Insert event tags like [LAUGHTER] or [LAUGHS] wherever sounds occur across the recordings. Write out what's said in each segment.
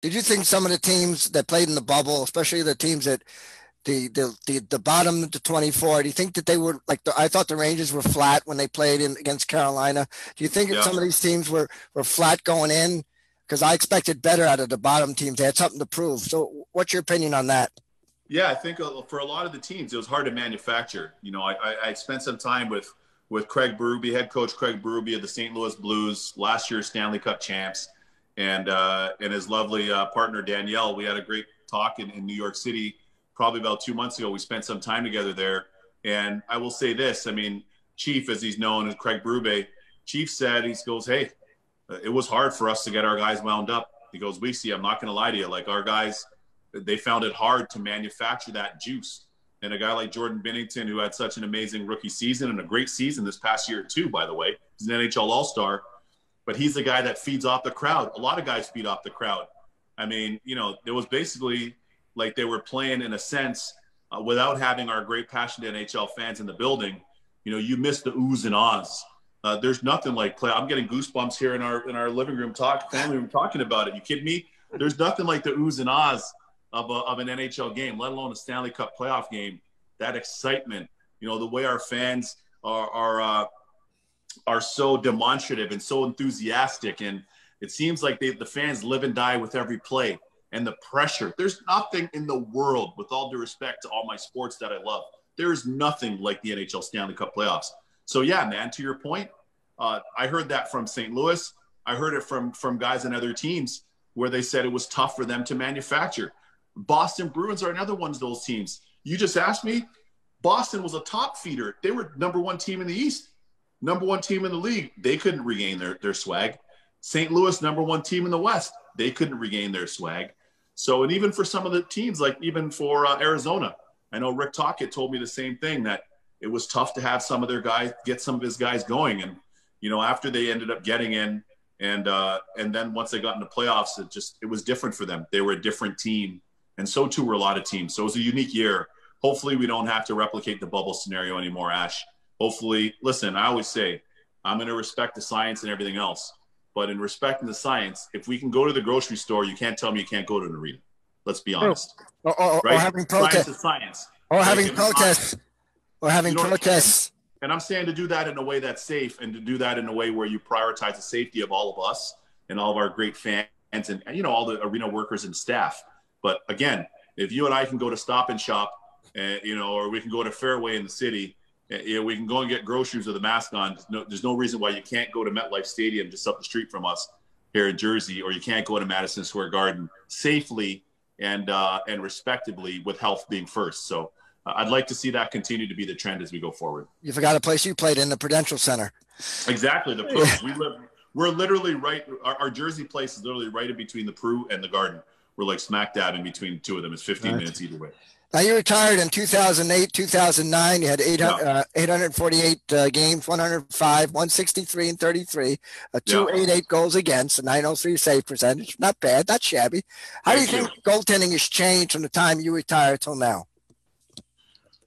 did you think some of the teams that played in the bubble, especially the teams that the the the, the bottom to 24 do you think that they were like the, i thought the rangers were flat when they played in against carolina. Do you think yeah. some of these teams were were flat going in? Because i expected better out of the bottom teams. They had something to prove. So what's your opinion on that? Yeah i think uh, for a lot of the teams it was hard to manufacture. You know i i, I spent some time with with craig berube head coach craig berube of the st louis blues last year's stanley cup champs and uh and his lovely uh, partner danielle we had a great talk in, in new york city probably about two months ago. We spent some time together there. And I will say this I mean, Chief, as he's known, as Craig Berube, Chief said, he goes, Hey, it was hard for us to get our guys wound up. He goes, We see, I'm not going to lie to you. Like our guys, they found it hard to manufacture that juice. And a guy like Jordan Binnington, who had such an amazing rookie season and a great season this past year, too, by the way, he's an NHL All Star, but he's the guy that feeds off the crowd. A lot of guys feed off the crowd. I mean, you know, there was basically like they were playing in a sense uh, without having our great passionate NHL fans in the building. You know, you miss the oohs and ahs. Uh, there's nothing like play. I'm getting goosebumps here in our in our living room talk family room talking about it. You kidding me? There's nothing like the oohs and ahs of, a, of an NHL game, let alone a Stanley Cup playoff game. That excitement, you know, the way our fans are are uh, are so demonstrative and so enthusiastic, and it seems like they, the fans live and die with every play and the pressure. There's nothing in the world, with all due respect to all my sports that I love, there is nothing like the NHL Stanley Cup playoffs. So yeah, man, to your point, uh, I heard that from St. Louis. I heard it from from guys in other teams where they said it was tough for them to manufacture. Boston Bruins are another one of those teams. You just asked me. Boston was a top feeder. They were number one team in the East, number one team in the league. They couldn't regain their, their swag. St. Louis, number one team in the West. They couldn't regain their swag. So, and even for some of the teams, like even for uh, Arizona, I know Rick Tocchet told me the same thing that it was tough to have some of their guys get some of his guys going. And, you know, after they ended up getting in and, uh, and then once they got into playoffs, it just, it was different for them. They were a different team. And so too were a lot of teams. So it was a unique year. Hopefully we don't have to replicate the bubble scenario anymore, Ash. Hopefully, listen, I always say, I'm going to respect the science and everything else. But in respecting the science, if we can go to the grocery store, you can't tell me you can't go to an arena. Let's be honest. Or, or, right? or having protests. Science. Or like, having protests. Or having you know protests. And I'm saying to do that in a way that's safe and to do that in a way where you prioritize the safety of all of us and all of our great fans and, and you know all the arena workers and staff. But again, if you and I can go to Stop and Shop, and you know, or we can go to Fairway in the city you know, we can go and get groceries with a mask on. There's no, there's no reason why you can't go to MetLife Stadium just up the street from us here in Jersey, or you can't go to Madison Square Garden safely and uh, and respectably with health being first. So uh, I'd like to see that continue to be the trend as we go forward. You forgot a place you played in the Prudential Center. Exactly, the Pru. we live. We're literally right. Our, our, Jersey place is literally right in between the Pru and the Garden. We're like smack dab in between two of them. It's 15 minutes either way. Now you retired in 2008, 2009. You had 800, yeah. uh, 848 uh, games, 105, 163 and 33, a 288 yeah. goals against, a 903 save percentage. Not bad, not shabby. How Thank do you, you think goaltending has changed from the time you retired till now?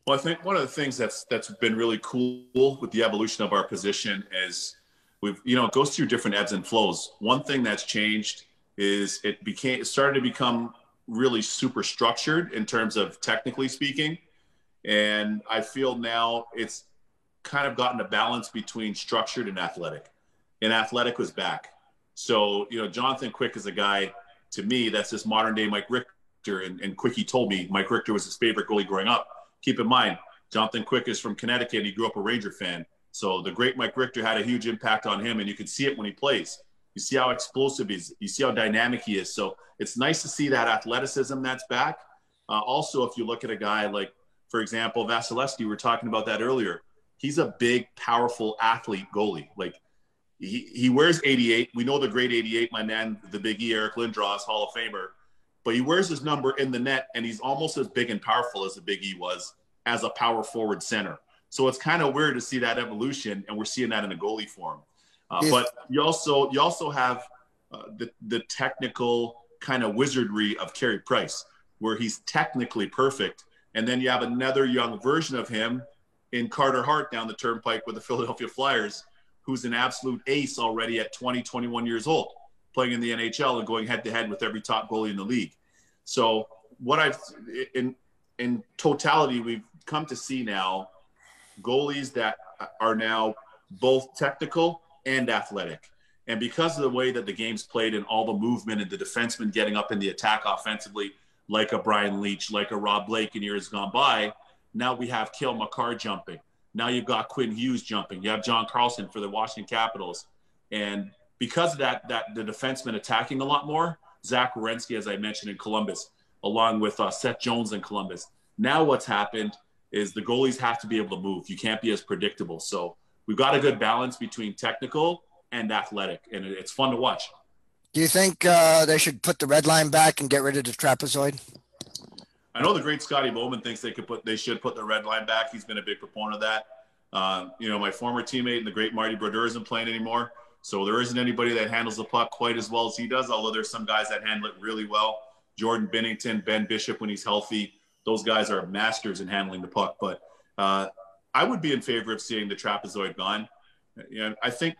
Well, I think one of the things that's that's been really cool with the evolution of our position is we've you know it goes through different ebbs and flows. One thing that's changed is it became it started to become really super structured in terms of technically speaking. And I feel now it's kind of gotten a balance between structured and athletic. And athletic was back. So, you know, Jonathan Quick is a guy to me that's this modern day Mike Richter. And, and Quickie told me Mike Richter was his favorite goalie growing up. Keep in mind, Jonathan Quick is from Connecticut. And he grew up a Ranger fan. So the great Mike Richter had a huge impact on him, and you can see it when he plays. You see how explosive he is. You see how dynamic he is. So it's nice to see that athleticism that's back. Uh, also, if you look at a guy like, for example, Vasilevskiy, we were talking about that earlier. He's a big, powerful athlete goalie. Like he, he wears 88. We know the great 88, my man, the big E, Eric Lindros, Hall of Famer. But he wears his number in the net, and he's almost as big and powerful as the big E was as a power forward center. So it's kind of weird to see that evolution, and we're seeing that in a goalie form. Uh, but you also you also have uh, the the technical kind of wizardry of Carey Price, where he's technically perfect, and then you have another young version of him in Carter Hart down the turnpike with the [LAUGHS] Philadelphia Flyers, who's an absolute ace already at 20, 21 years old. playing in the NHL and going head to head with every top goalie in the league. So what I've in in totality we've come to see now goalies that are now both technical and athletic. And because of the way that the game's played and all the movement and the defensemen getting up in the attack offensively, like a Brian Leetch, like a Rob Blake in years gone by, now we have Cale Makar jumping. Now you've got Quinn Hughes jumping. You have John Carlson for the Washington Capitals. And because of that, that the defensemen attacking a lot more, Zach Werenski, as I mentioned in Columbus, along with uh, Seth Jones in Columbus. Now what's happened is the goalies have to be able to move. You can't be as predictable. So we've got a good balance between technical and athletic, and it's fun to watch. Do you think uh, they should put the red line back and get rid of the trapezoid? I know the great Scotty Bowman thinks they could put they should put the red line back. He's been a big proponent of that. Uh, you know, my former teammate and the great Marty Brodeur isn't playing anymore, so there isn't anybody that handles the puck quite as well as he does. Although there's some guys that handle it really well. Jordan Binnington, Ben Bishop when he's healthy, those guys are masters in handling the puck. But uh, I would be in favor of seeing the trapezoid gone. You know, I think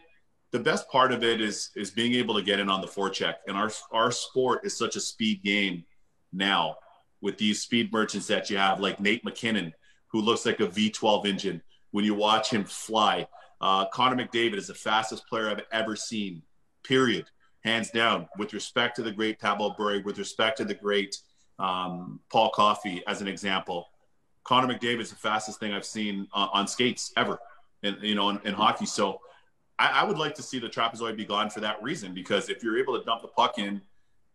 the best part of it is is being able to get in on the forecheck. And our our sport is such a speed game now with these speed merchants that you have, like Nate MacKinnon, who looks like a V12 engine when you watch him fly. Uh, Connor McDavid is the fastest player I've ever seen, period, hands down, with respect to the great Pavel Bure, with respect to the great um, Paul Coffey, as an example. Connor McDavid is the fastest thing I've seen uh, on skates ever, in, you know, in, in hockey. So I, I, would like to see the trapezoid be gone for that reason, because if you're able to dump the puck in,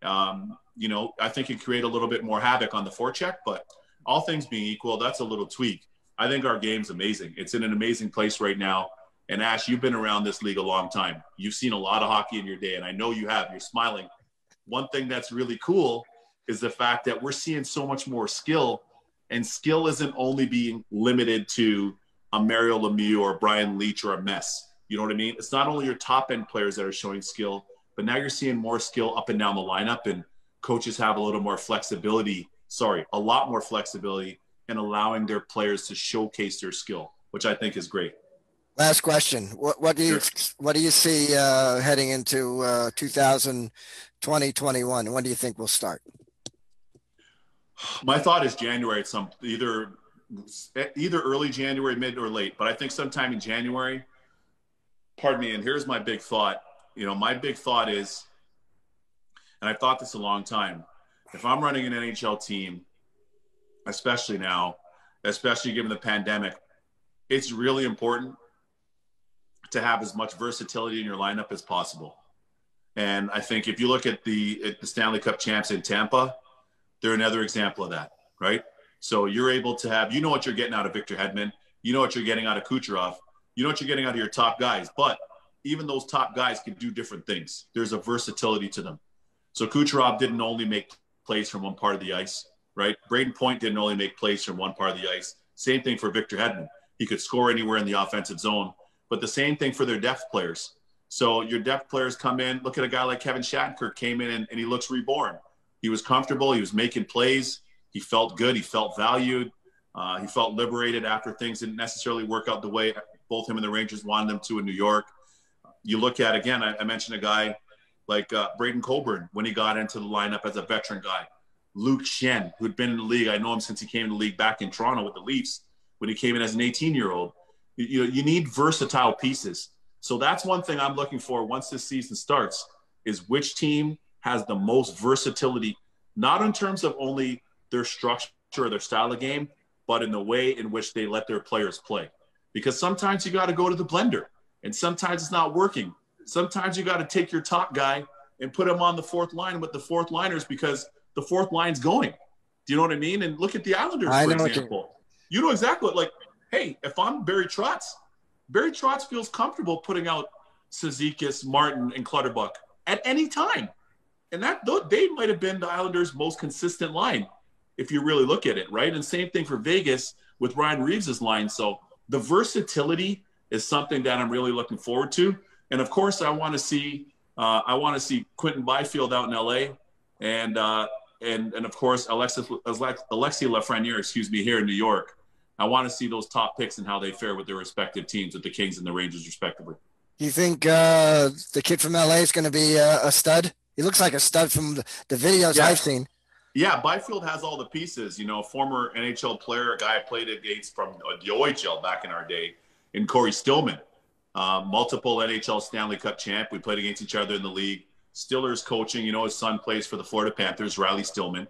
um, you know, I think it create a little bit more havoc on the forecheck. But all things being equal, that's a little tweak. I think our game's amazing. It's in an amazing place right now. And Ash, you've been around this league a long time. You've seen a lot of hockey in your day, and I know you have. You're smiling. One thing that's really cool is the fact that we're seeing so much more skill, and skill isn't only being limited to a Mario Lemieux or Brian Leetch or a Mess. You know what I mean? It's not only your top end players that are showing skill, but now you're seeing more skill up and down the lineup, and coaches have a little more flexibility. Sorry, a lot more flexibility and allowing their players to showcase their skill, which I think is great. Last question. What, what do you sure. what do you see uh, heading into uh, 2020, 21? When do you think we'll start? My thought is January. Some either either early January, mid or late, but I think sometime in January. Pardon me. And here's my big thought. You know, my big thought is, and I've thought this a long time. If I'm running an NHL team, especially now, especially given the pandemic, it's really important to have as much versatility in your lineup as possible. And I think if you look at the at the Stanley Cup champs in Tampa, they're another example of that, right? So you're able to have, you know what you're getting out of Victor Hedman, you know what you're getting out of Kucherov, you know what you're getting out of your top guys, but even those top guys can do different things. There's a versatility to them. So Kucherov didn't only make plays from one part of the ice, right? Brayden Point didn't only make plays from one part of the ice. Same thing for Victor Hedman. He could score anywhere in the offensive zone, but the same thing for their depth players. So your depth players come in. Look at a guy like Kevin Shattenkirk came in and, and he looks reborn. He was comfortable. He was making plays. He felt good. He felt valued. Uh, he felt liberated after things didn't necessarily work out the way both him and the Rangers wanted them to in New York. You look at again. I, I mentioned a guy like uh, Braydon Coburn when he got into the lineup as a veteran guy. Luke Schenn, who'd been in the league, I know him since he came to the league back in Toronto with the Leafs when he came in as an 18 year old. You, know, you need versatile pieces. So that's one thing I'm looking for once this season starts is which team has the most versatility, not in terms of only their structure or their style of game, but in the way in which they let their players play. Because sometimes you got to go to the blender and sometimes it's not working. Sometimes you got to take your top guy and put him on the fourth line with the fourth liners because the fourth line's going. Do you know what I mean? And look at the Islanders, I for example. You... you know exactly what, like, hey, if I'm Barry Trotz, Barry Trotz feels comfortable putting out Cizikas, Martin, and Clutterbuck at any time. And that they might have been the Islanders' most consistent line if you really look at it, right? And same thing for Vegas with Ryan Reaves' line. So the versatility is something that I'm really looking forward to. And of course, I want to see uh, I want to see Quinton Byfield out in LA, and uh, and and of course Alexis Alexi Lafreniere, excuse me, here in New York. I want to see those top picks and how they fare with their respective teams, with the Kings and the Rangers, respectively. Do you think uh, the kid from LA is going to be a, stud? He looks like a stud from the, the videos yeah. I've seen. Yeah, Byfield has all the pieces. You know, former NHL player, a guy I played against from the OHL back in our day, in Cory Stillman, uh, multiple NHL Stanley Cup champ. We played against each other in the league. Stiller's coaching. You know, his son plays for the Florida Panthers, Riley Stillman,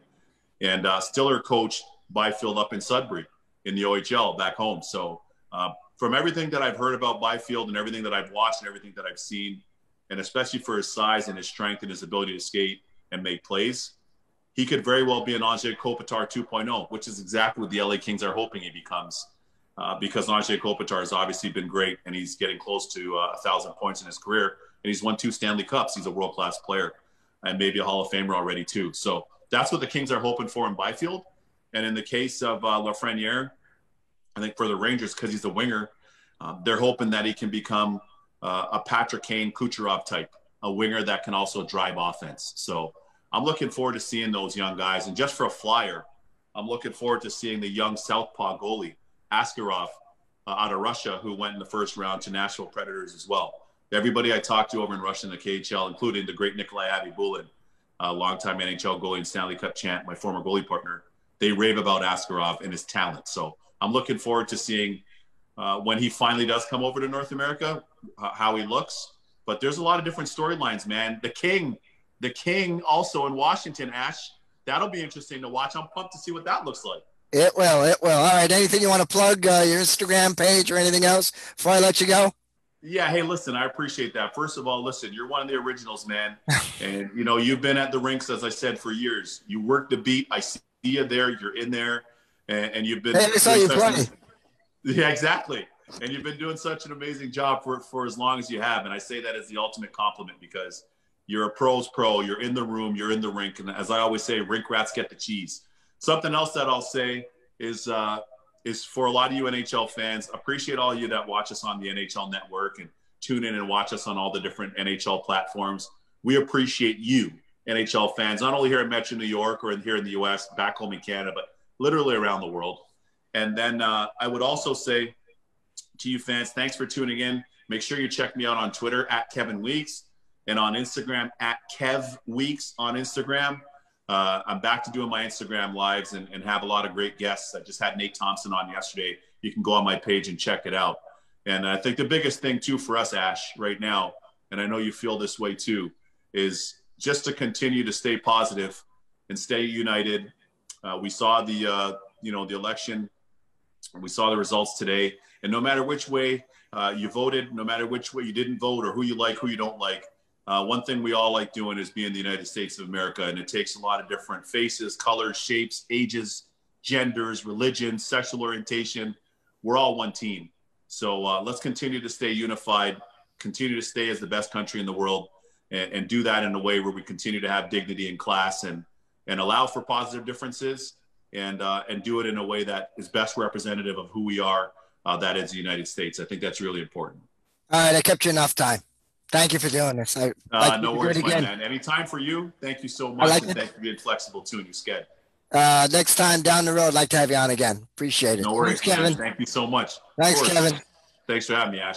and uh, Stiller coached Byfield up in Sudbury in the OHL back home. So, uh, from everything that I've heard about Byfield and everything that I've watched and everything that I've seen, and especially for his size and his strength and his ability to skate and make plays, he could very well be an Anze Kopitar 2.0, which is exactly what the LA Kings are hoping he becomes. Uh, because Anze Kopitar has obviously been great and he's getting close to uh, a thousand points in his career and he's won two Stanley Cups. He's a world class player and maybe a Hall of Famer already too. So that's what the Kings are hoping for in Byfield. And in the case of uh, Lafreniere, I think for the Rangers because he's a winger, um, they're hoping that he can become uh, a Patrick Kane Kucherov type, a winger that can also drive offense. So I'm looking forward to seeing those young guys. And just for a flyer, I'm looking forward to seeing the young Southpaw goalie, Askarov, uh, out of Russia, who went in the first round to Nashville Predators as well. Everybody I talked to over in Russia in the KHL, including the great Nikolai Khabibulin, a longtime NHL goalie and Stanley Cup champ, my former goalie partner, they rave about Askarov and his talent. So I'm looking forward to seeing uh, when he finally does come over to North America, how he looks. But there's a lot of different storylines, man. The King the King also in Washington, Ash. That'll be interesting to watch. I'm pumped to see what that looks like. It will. It will. All right. Anything you want to plug, uh, your Instagram page or anything else before I let you go? Yeah. Hey, listen, I appreciate that. First of all, listen, you're one of the originals, man. [LAUGHS] and, you know, you've been at the rinks, as I said, for years. You work the beat. I see you there. You're in there. And, and you've been. Hey, I saw you play. Yeah, exactly. And you've been doing such an amazing job for, for as long as you have. And I say that as the ultimate compliment because – you're a pro's pro. You're in the room. You're in the rink. And as I always say, rink rats get the cheese. Something else that I'll say is uh, is for a lot of you NHL fans, appreciate all you that watch us on the NHL Network and tune in and watch us on all the different NHL platforms. We appreciate you, NHL fans, not only here in Metro New York or here in the U.S., back home in Canada, but literally around the world. And then uh, I would also say to you fans, thanks for tuning in. Make sure you check me out on Twitter at Kevin Weekes and on Instagram at Kev Weekes on Instagram. Uh, I'm back to doing my Instagram lives and, and have a lot of great guests. I just had Nate Thompson on yesterday. You can go on my page and check it out. And I think the biggest thing too for us, Ash, right now, and I know you feel this way too, is just to continue to stay positive and stay united. Uh, we saw the uh, you know the election, we saw the results today, and no matter which way uh, you voted, no matter which way you didn't vote, or who you like, who you don't like, uh, one thing we all like doing is being the United States of America, and it takes a lot of different faces, colors, shapes, ages, genders, religion, sexual orientation. We're all one team. So uh, let's continue to stay unified, continue to stay as the best country in the world, and, and, do that in a way where we continue to have dignity and class and, and allow for positive differences and, uh, and do it in a way that is best representative of who we are, uh, that is the United States. I think that's really important. All right, I kept you enough time. Thank you for doing this. I uh, like no worries, my man. Anytime for you. Thank you so much. Like and thank you for being flexible too in your schedule. Uh, next time down the road, I'd like to have you on again. Appreciate it. No worries, Thanks, Kevin. Thank you so much. Thanks, Kevin. Thanks for having me, Ash.